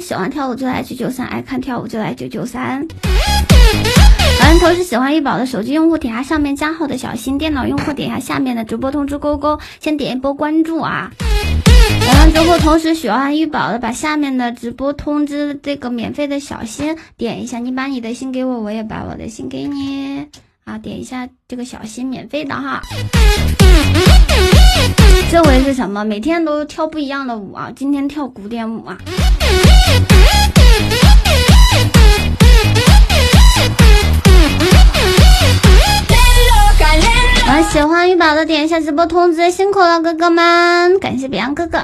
喜欢跳舞就来九九三，爱看跳舞就来九九三。欢迎同时喜欢玉宝的手机用户点下上面加号的小心，电脑用户点下下面的直播通知勾勾，先点一波关注啊！完了之后，同时喜欢玉宝的把下面的直播通知这个免费的小心点一下，你把你的心给我，我也把我的心给你啊！点一下这个小心，免费的哈。这回是什么？每天都跳不一样的舞啊！今天跳古典舞啊！啊，喜欢玉宝的点一下直播通知，辛苦了哥哥们，感谢彼岸哥哥。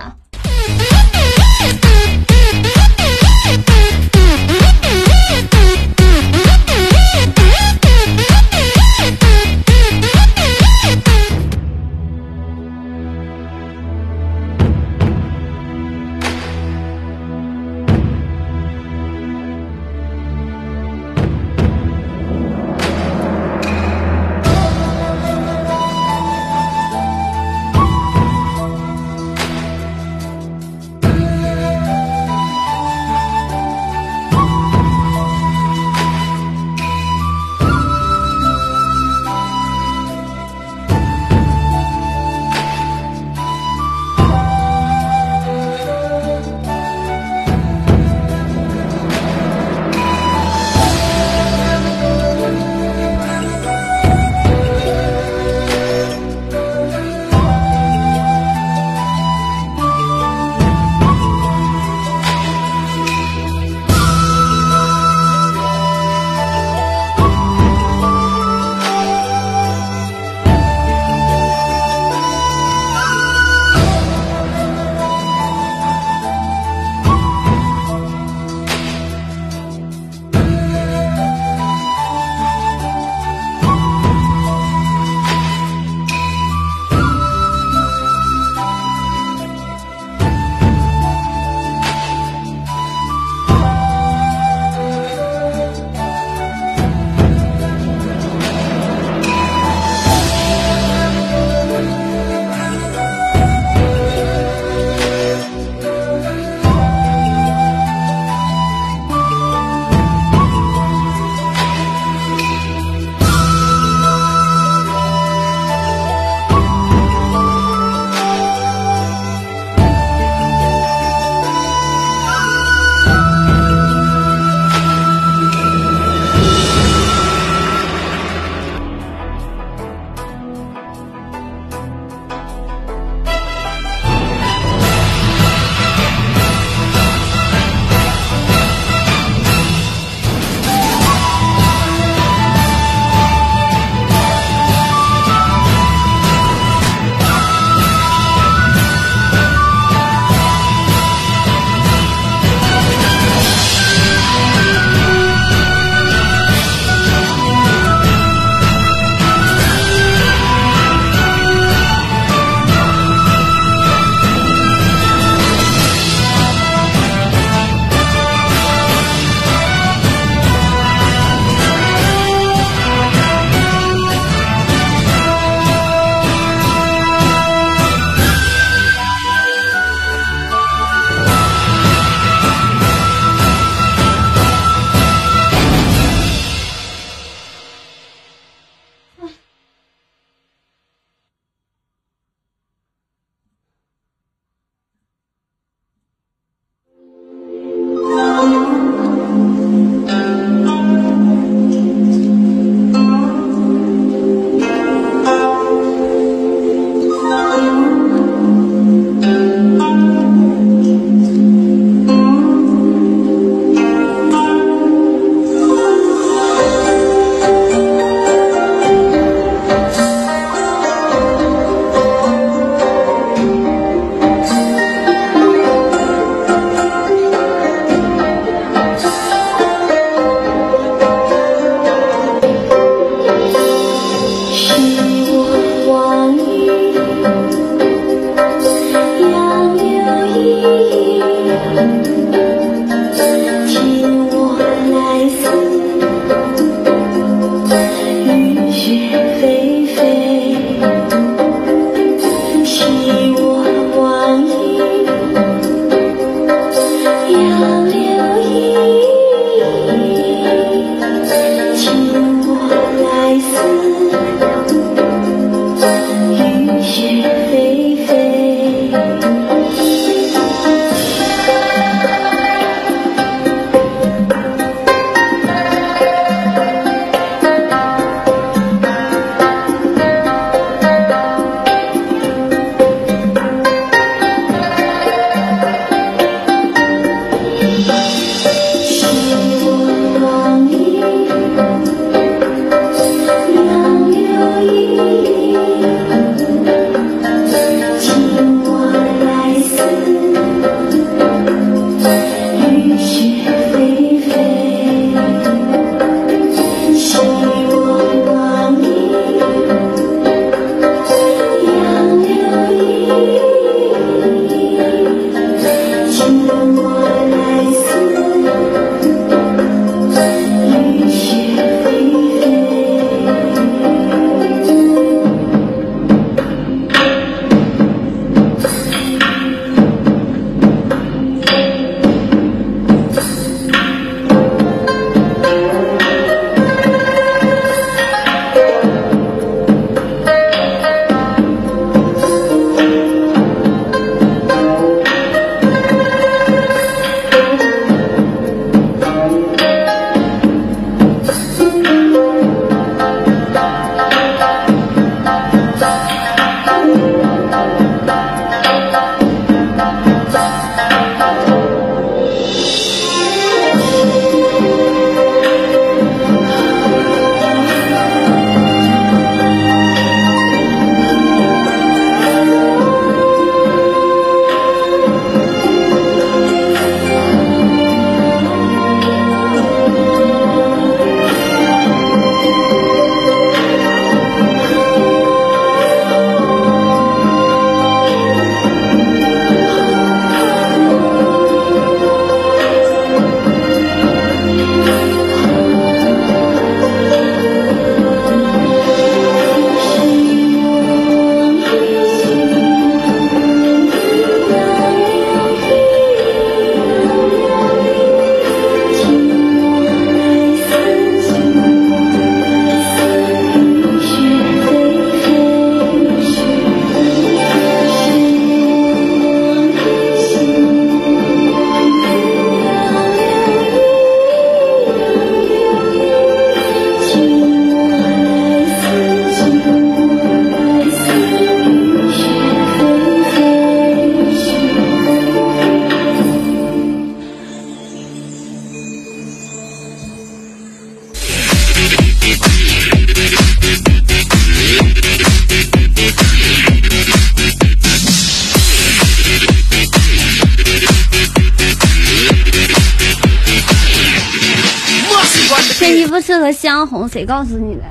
夕阳红，谁告诉你的？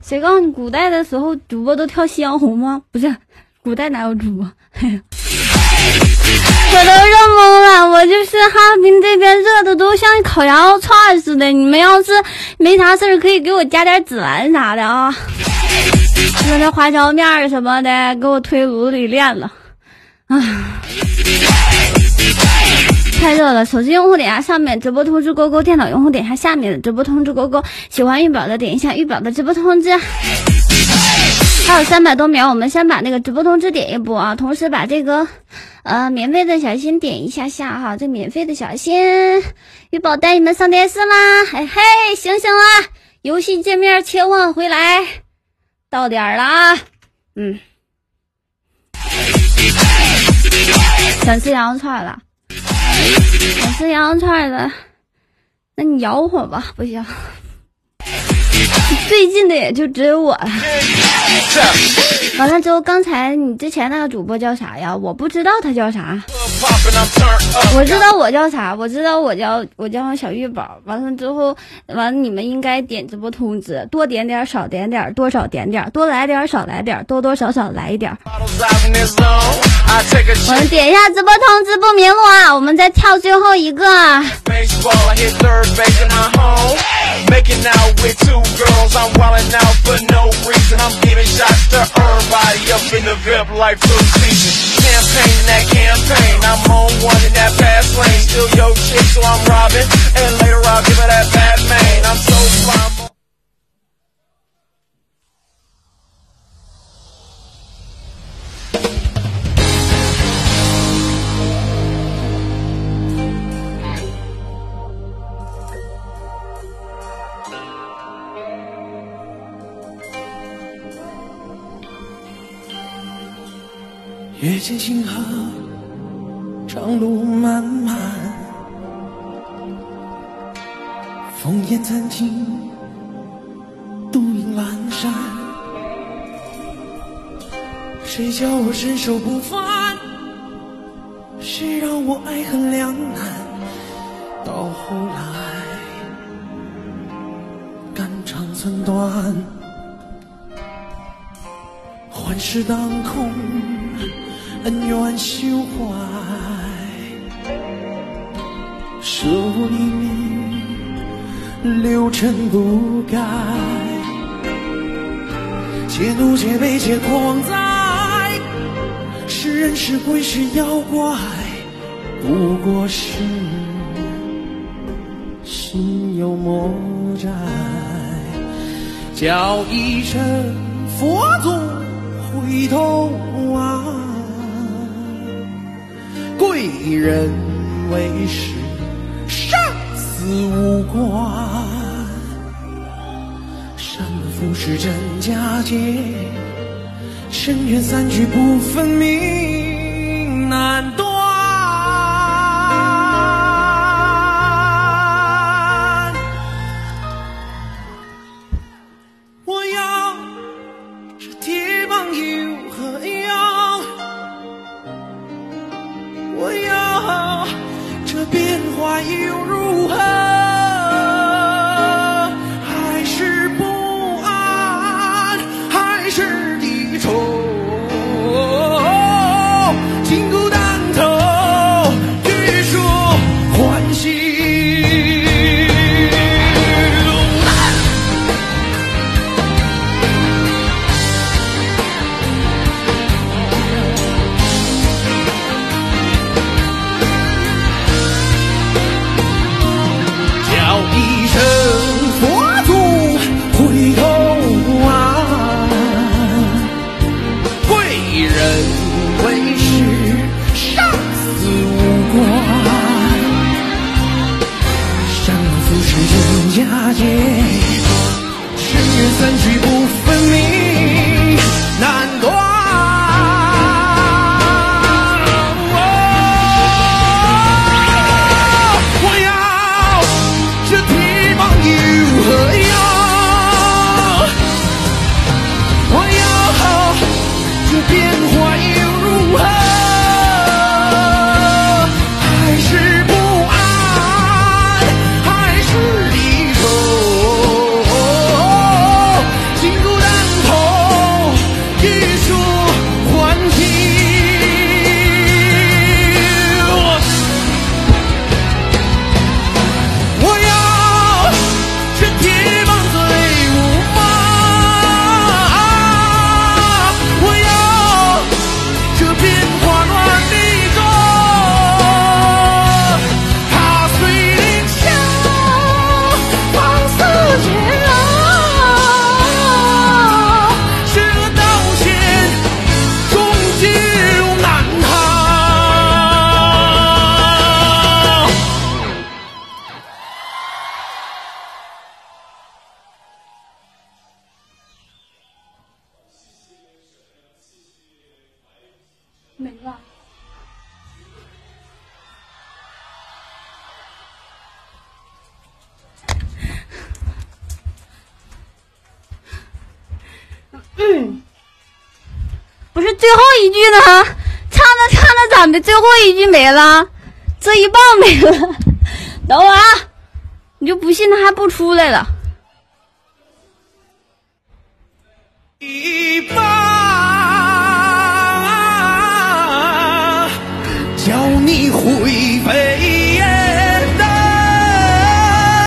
谁告诉你古代的时候主播都跳夕阳红吗？不是，古代哪有主播？我都热懵了，我就是哈尔滨这边热的都像烤羊肉串似的。你们要是没啥事儿，可以给我加点孜然啥的啊，搁那花椒面什么的，给我推炉子里炼了。啊，太热了！手机用户点下上面直播通知勾勾，电脑用户点下下面的直播通知勾勾。喜欢玉宝的点一下玉宝的直播通知。还有三百多秒，我们先把那个直播通知点一波啊，同时把这个。呃，免费的小心点一下下哈，这免费的小心，玉宝带你们上电视啦！嘿嘿，醒醒啦！游戏界面切换回来，到点儿了啊！嗯，想吃羊肉串了，吃羊肉串了，那你咬我吧，不行。最近的也就只有我了。完了之后，刚才你之前那个主播叫啥呀？我不知道他叫啥。我知道我叫啥，我知道我叫我叫小玉宝。完了之后，完了你们应该点直播通知，多点点，少点点，多少点点，多来点，少来点，多多少少来一点。我们点一下直播通知不迷路啊！我们再跳最后一个。rounds, I'm wildin' out for no reason. I'm giving shots to everybody up in the VIP life through season. Campaign that campaign, I'm on one in that fast lane. Still yo chick, so I'm robbing. And later I'll give her that bad man. I'm so fine. 月见星河，长路漫漫，烽烟残尽，独影阑珊。谁叫我身手不凡？谁让我爱恨两难？到后来，肝肠寸断，幻世当空。恩怨休怀，舍我一命，六尘不改。且怒且悲且狂哉，是人是鬼是妖怪，不过是心有魔债。叫一声佛祖回头望。贵人为师，生死无关。山富是真假界，尘缘散聚不分明，难断。最后一句呢？唱着唱着咋的？最后一句没了，这一棒没了。等会啊，你就不信他还不出来了？